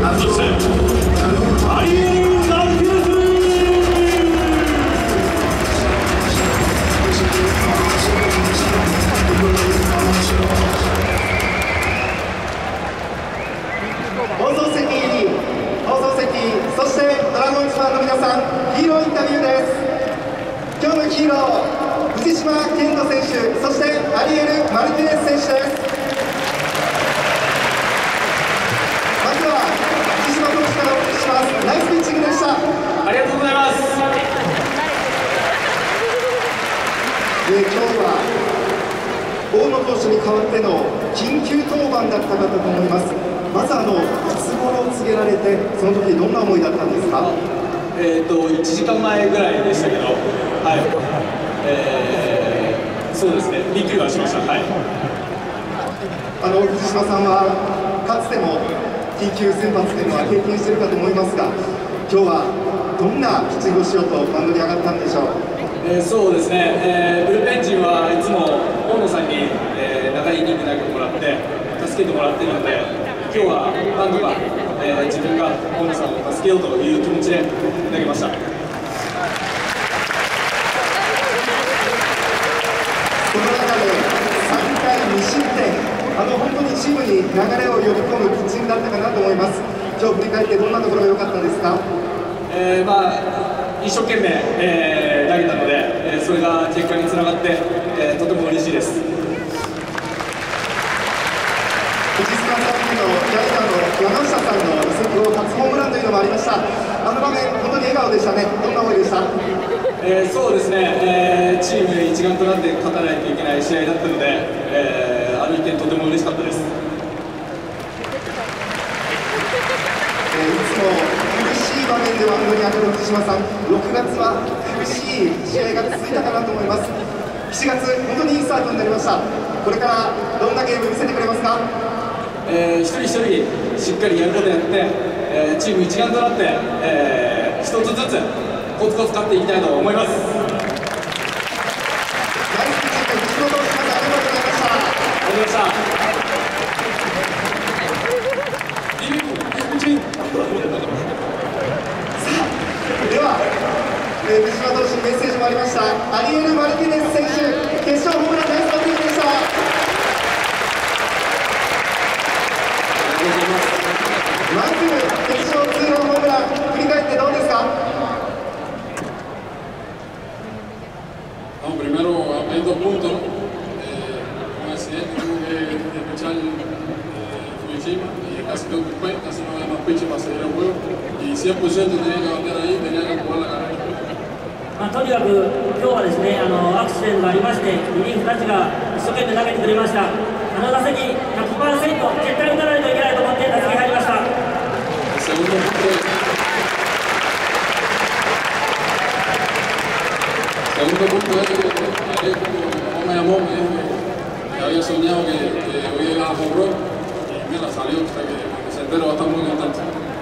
That's it. Are you? の藤島健吾選手そしてアリエル・マルティネス選手ですまずは藤島投手からお聞きします。ナイスピッチングでした。ありがとうございます。えー、今日は大野投手に代わっての緊急登板だったかと思います。まずあのいつ頃告げられてその時どんな思いだったんですか？えーと、1時間前ぐらいでしたけど、はい。えー、そうですね、びっくりはしました、はい、あの藤島さんは、かつても緊急選抜というのは経験しているかと思いますが、今日はどんなピッチングをしようと番組に上がったんでしょう？えー、そうですね、えー、ブルペン陣はいつも本野さんに、えー、長いイニング投げてもらって、助けてもらってるので、今日はなんとか、えー、自分が本野さんを助けようという気持ちでした。この中で3回2失点、あの本当にチームに流れを呼び込むピッチングだったかなと思います、今日振り返ってどんなところが良かったですか、えーまあ、一生懸命、えー、投げたので、えー、それが結果につながって、えー、とても嬉しいです。藤塚さんの山下さんの移籍後初ホームランというのもありました。あの場面本当に笑顔でしたね。どんな思いでした、えー、そうですね、えー、チーム一丸となって勝たないといけない試合だったので、えー、あの1点とても嬉しかったです、えー、いつもしい場面ではウンドに上がる藤島さん、6月は苦しい試合が続いたかなと思います、7月、本当にいいスタートになりました、これからどんなゲーム見せてくれますか？え、一人一人しっかりやることやって、えー、チーム一丸となって、えー、一つずつコツコツ勝っていきたいと思います。No, primero hay dos puntos. Eh, un accidente tuvo que despechar Fujishima y casi no ocupé, casi no había más piches para seguir el juego. Y 100% tenía que aguantar ahí, tenía que jugar la carrera. まあ、とにかく今日はですねあのアクシデントがありましてリリーフたちが一生懸命投げてくれましたあの打席100%絶対打たないとえー、目ようとしたけ、セた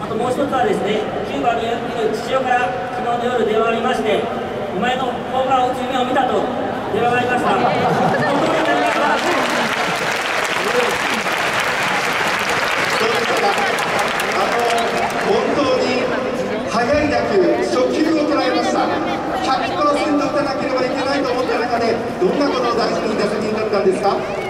あともう一つはですね、9番にやってる父親から昨日の夜電話がありまして、お前のホームランを打つ夢を見たと電話がありました。本当に速い打球、初球を捉えました。100%打たなければいけないと思った中で、どんなことを大事に打席になったんですか？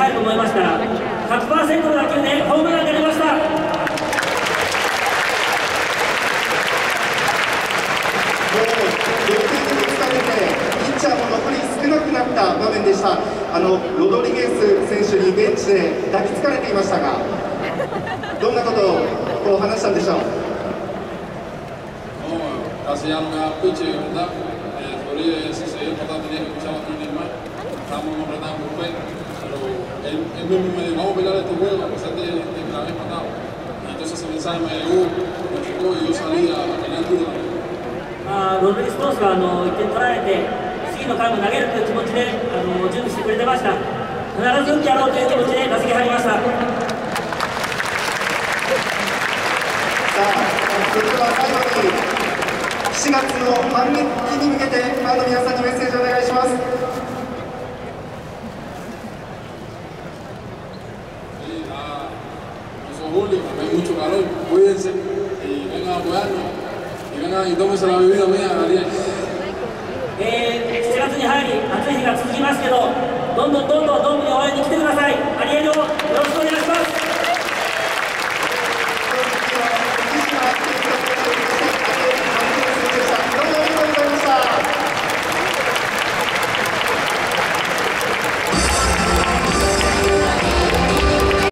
入ると思いましたら100%の打球でホームランになました残り少なくなった場面でした。あのロドリゲス選手にベンチで抱きつかれていましたが、どんなことをこう話したんでしょう？もう私あのプチ。を保、んと見ます。たまもらな。Él, él mismo me dijo, vamos a pelear este juego, a pesar de, de que la había matado. Y entonces ese mensaje me llegó, me chocó y yo salí a, a pelear duro. ロドリスポーツがあの1点取られて、次の回も投げるという気持ちであの準備してくれてました。必ず打ってやろうという気持ちで打席に入りました。さあそれでは最後に4月の反撃に向けてファンの皆さんにメッセージをお願いします y vengan y tómense la bebida mía, Ariel. えー、7月に入り、暑い日が続きますけど、どんどんどんどんドームに応援に来てください。アリエルをよろしく。